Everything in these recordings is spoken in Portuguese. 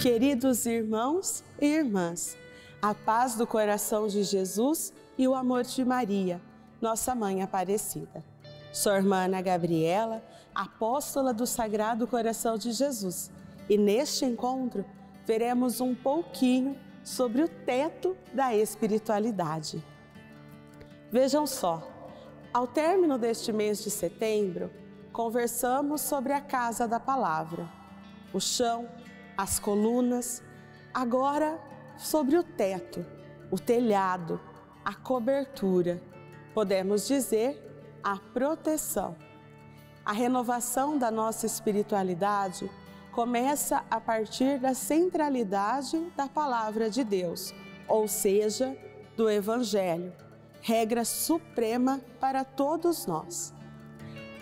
Queridos irmãos e irmãs, a paz do coração de Jesus e o amor de Maria, nossa mãe Aparecida. Sou irmã Ana Gabriela, apóstola do Sagrado Coração de Jesus, e neste encontro veremos um pouquinho sobre o teto da espiritualidade. Vejam só, ao término deste mês de setembro, conversamos sobre a Casa da Palavra, o chão, as colunas, agora sobre o teto, o telhado, a cobertura, podemos dizer a proteção. A renovação da nossa espiritualidade começa a partir da centralidade da palavra de Deus, ou seja, do Evangelho, regra suprema para todos nós.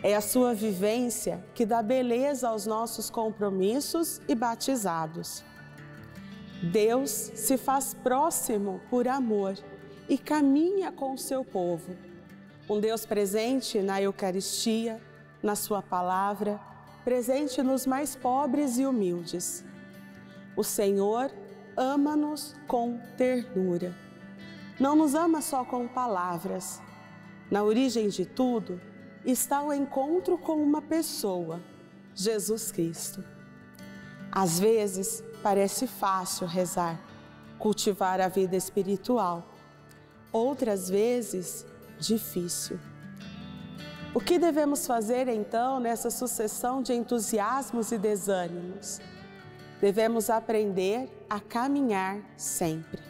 É a sua vivência que dá beleza aos nossos compromissos e batizados. Deus se faz próximo por amor e caminha com o seu povo. Um Deus presente na Eucaristia, na Sua palavra, presente nos mais pobres e humildes. O Senhor ama-nos com ternura. Não nos ama só com palavras. Na origem de tudo, está o encontro com uma pessoa, Jesus Cristo. Às vezes parece fácil rezar, cultivar a vida espiritual, outras vezes difícil. O que devemos fazer então nessa sucessão de entusiasmos e desânimos? Devemos aprender a caminhar sempre.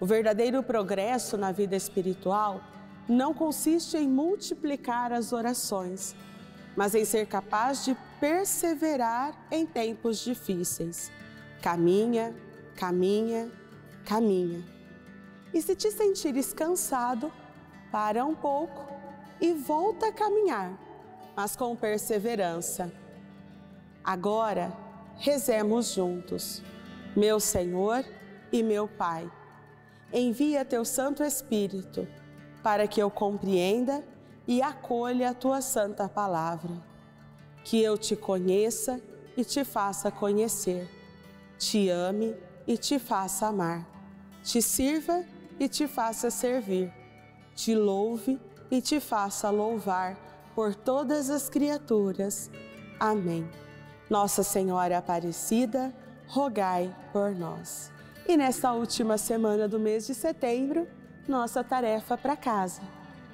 O verdadeiro progresso na vida espiritual não consiste em multiplicar as orações, mas em ser capaz de perseverar em tempos difíceis. Caminha, caminha, caminha. E se te sentires cansado, para um pouco e volta a caminhar, mas com perseverança. Agora, rezemos juntos. Meu Senhor e meu Pai, envia teu Santo Espírito para que eu compreenda e acolha a tua santa palavra. Que eu te conheça e te faça conhecer, te ame e te faça amar, te sirva e te faça servir, te louve e te faça louvar por todas as criaturas. Amém. Nossa Senhora Aparecida, rogai por nós. E nesta última semana do mês de setembro, nossa tarefa para casa.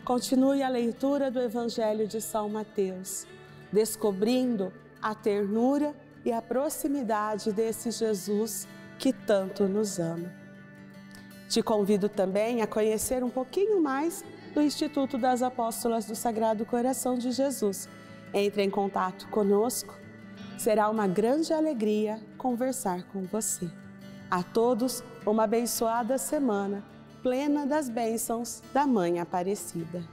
Continue a leitura do Evangelho de São Mateus, descobrindo a ternura e a proximidade desse Jesus que tanto nos ama. Te convido também a conhecer um pouquinho mais do Instituto das Apóstolas do Sagrado Coração de Jesus. Entre em contato conosco. Será uma grande alegria conversar com você. A todos, uma abençoada semana plena das bênçãos da Mãe Aparecida.